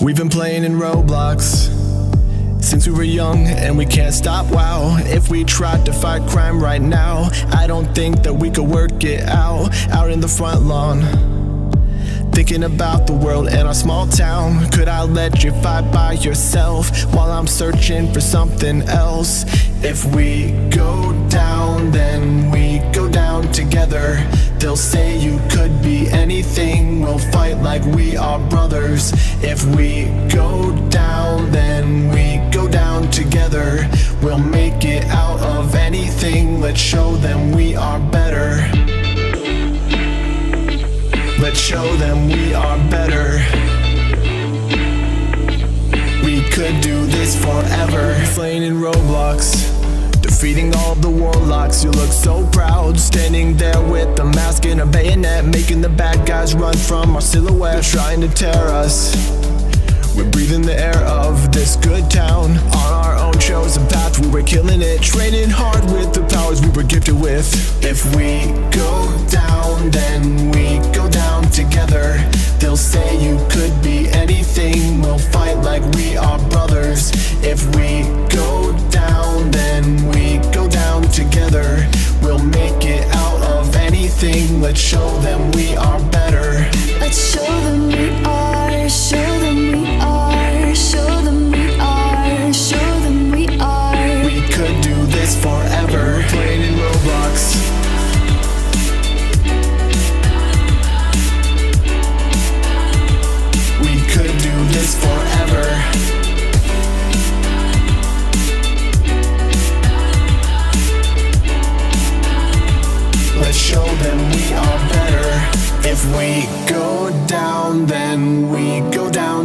We've been playing in Roblox since we were young and we can't stop. Wow, if we tried to fight crime right now, I don't think that we could work it out out in the front lawn. Thinking about the world and our small town. Could I let you fight by yourself while I'm searching for something else? If we go down, then we go down together. They'll say you could be anything. We'll fight like we are brothers. If we go down, then we go down together. We'll make it out of anything. Let's show them we are better. Let's show them we are better. Defeating all the warlocks, you look so proud. Standing there with a mask and a bayonet Making the bad guys run from our silhouette Trying to tear us. We're breathing the air of this good town. On our own chosen path, we were killing it. Training hard with the powers we were gifted with. If we go Let's show them we are better. Let's show them we are, show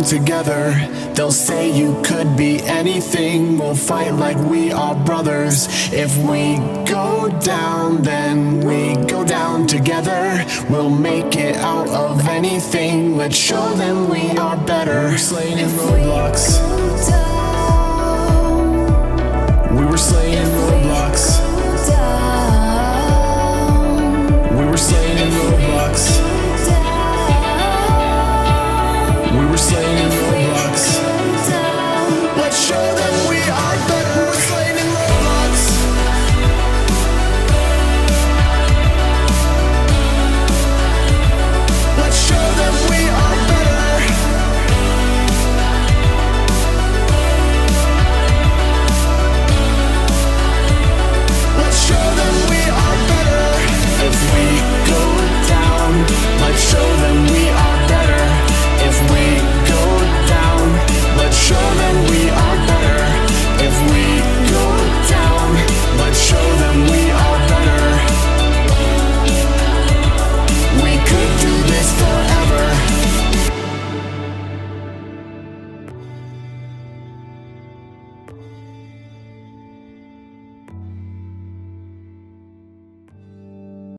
come together. They'll say you could be anything. We'll fight like we are brothers. If we go down, then we go down together. We'll make it out of anything. Let's show them we are better. We were slain in Roblox. We were slain in Roblox. We were slain in Roblox.